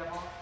Come on.